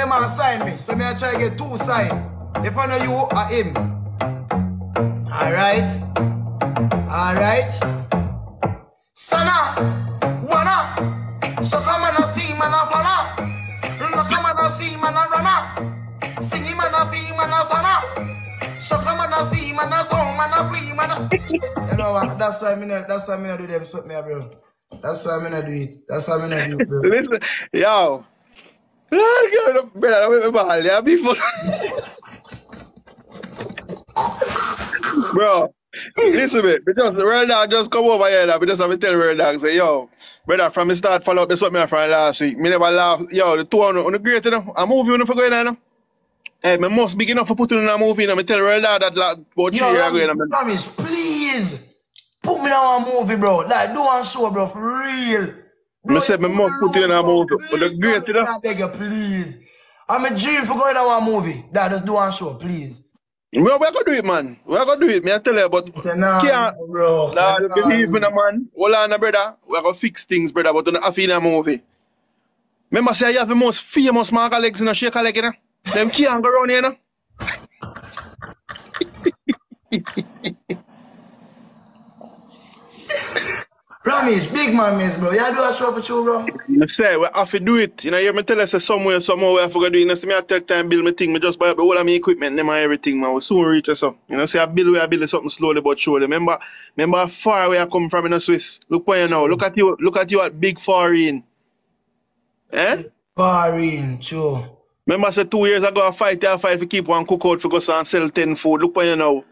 Say man sign me. So me I try get two sign. If I know you or him. Alright. Alright. Sana. Wanna. So come and see man a fana. No come and see man a runner. Sing him and a fee man a sana. So come and see man a song man a plea man a. You know what? That's why me not, that's why me not do them something, bro. That's why me not do it. That's why me not do it, bro. Listen, yo. Brother, don't make me ball, yeah, before. Bro, listen me, because the real dog just come over here now, we just have to tell the real dog, say, yo, brother, from the start, follow up the something from last week. Me never laugh, yo, the two on, on the great, you know, a movie, you know, for going on, you know. Hey, me must big enough for putting in a movie, you know, me tell the real dog that, like, about three years ago, you know. Romeich, please. Put me on a movie, bro. Like, do one show, bro, for real. Bro, Me said you must put you in a movie, but the great, you know. I beg you, please. I'm a dream for going to one movie. That just do one show, please. Well, we're gonna do it, man. We're gonna do it, me I tell you, but Say, nah, can't, bro. Nah, Nah, believe me, man. Hold on, brother. We're gonna fix things, brother, but don't have in a movie. Remember, say you have the most famous mark in a shake a leg, you know? Them can't go around here, you know? Romeich, big man, miss, bro. You do a show for you, bro. I say, we have to do it. You know, you me tell us somewhere, somewhere we have to do it. You know, see me I take time build my thing. Me just buy up all of my equipment, them and everything, man. We soon reach us up. You know, see I build, we I build something slowly but surely. Remember, remember how far where I come from in the Swiss. Look where you now. Look at you, look at you at big foreign. Eh? Foreign, true. Remember, I said two years ago, I fight, I fight for keep one cook out for go and sell 10 food. Look where you now.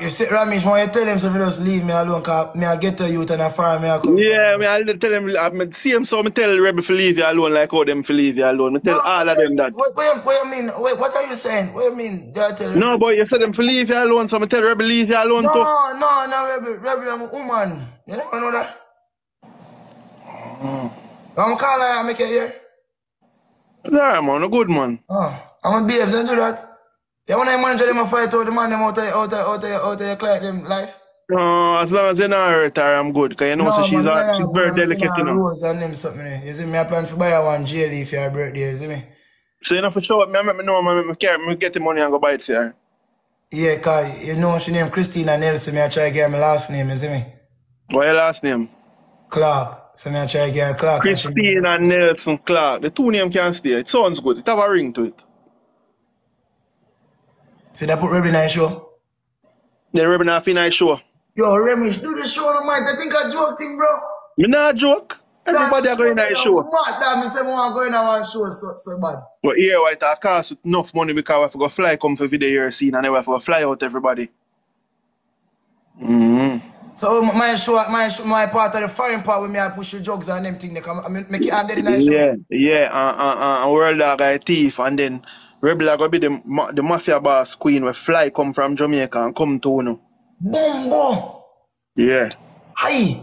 You see, Romeich, when you tell them so just leave me alone, cause me I get to youth and I fire me I come. Yeah, me I tell them, I me see him so me tell Rebel to leave you alone like how them to leave you alone. Me tell No, all of them that. What, what, you- what you mean? Wait, what are you saying? What you mean? I tell you? No, boy, you said them to leave you alone, so I tell Rebel leave you alone no, too. no, no, Rebel, Rebel, I'm a woman. You never know that? Mm. I'm calling her and make it here. There, man, a good man. Oh, I'm a babes and do that. You want to manager them and fight out the man them out of, out of, out of, out of your client them life? No, as long as you not hurt her, I'm good. Cause you know, so she's, man, a, she's very go and send delicate, you know. Rose and them something there. You see me, I plan to buy her one jelly for her birthday, you see me? So you know for sure, me, I make me know, me, me, carry, me get the money and go buy it for her. Yeah, cause you know she named Christina Nelson, me I try to get her my last name, you see me? What your last name? Clark. So me I try to get her Clark. Christina Nelson Clark. The two name can stay. It sounds good. It have a ring to it. See that put Rebel in the show? Then Rebel not feel nice show. Yo, Remy, do the show on the mic. I think I joke thing, bro. Me not joke. Everybody are going to show. Mad, damn, me say me want to go in a one show so, so bad. But here, why it a cost enough money because we have to fly come for video your scene and then we have to fly out everybody. Mm-hmm. So my show, my show, my part of the foreign part with me, I push the drugs and them thing. They come, I mean, make it handed in the show. Yeah, yeah, uh, uh, uh, World Dog a thief and then Rebel are gonna be the, ma- the mafia boss queen where fly come from Jamaica and come to Uno. Boom, boom. Yeah. Hi.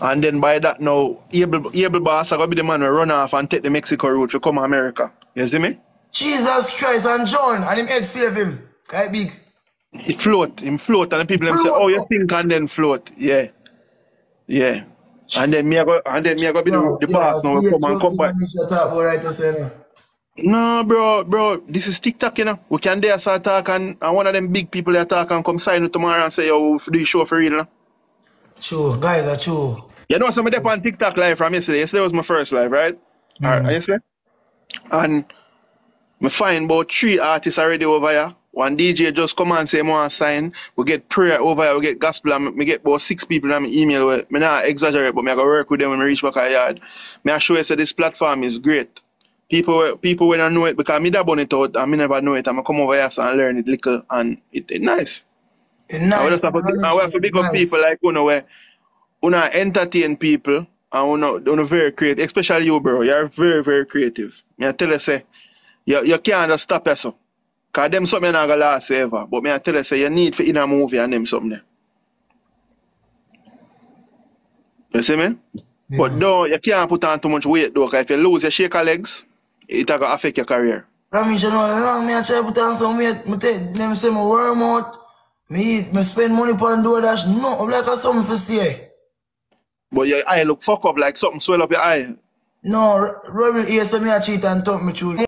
And then by that now, Able, Able boss are gonna be the man who run off and take the Mexico route to come to America. You see me? Jesus Christ and John and him head save him. Quite big. He float, him float, and the people them say, "Oh, you think and then float?" Yeah, yeah. And then me I go, and then me I go be the, the boss now. Come and come back. No. Bro, bro, this is TikTok, you know. We can there start talk and, and one of them big people that talk and come sign you tomorrow and say, "Yo, we do the show for real." You know, True, guys are true. you know some of them on TikTok live from yesterday. Yesterday was my first live, right? Mm. Alright, yesterday, and me find about three artists already over here. One DJ just come and say, "I want sign." We get prayer over here. We get gospel. And me get about six people in my email. Me not exaggerate, but me I go work with them when I reach back a yard. Me I show you say this platform is great. People, people when I know it because me da burn it out and me never know it. I'ma come over here and learn it little and it, it nice. It's I nice. just have I will have to big up people like you know where you know entertain people and you know, you know very creative, especially you, bro. You're very, very creative. Me I tell you say you, you can't just stop yourself. Cause them something not gonna last ever. But me I tell you say you need for in a movie and them something there. You see me? But though you can't put on too much weight though, cause if you lose your shaker legs, it gonna affect your career. Romeich, you know, long me I try to put on some weight. Me take, them say me worm out. Me eat, me spend money on DoorDash. No, I'm like a something for stay. But your eye look fuck up like something swell up your eye. No, Rebel here say me a cheat and talk me through.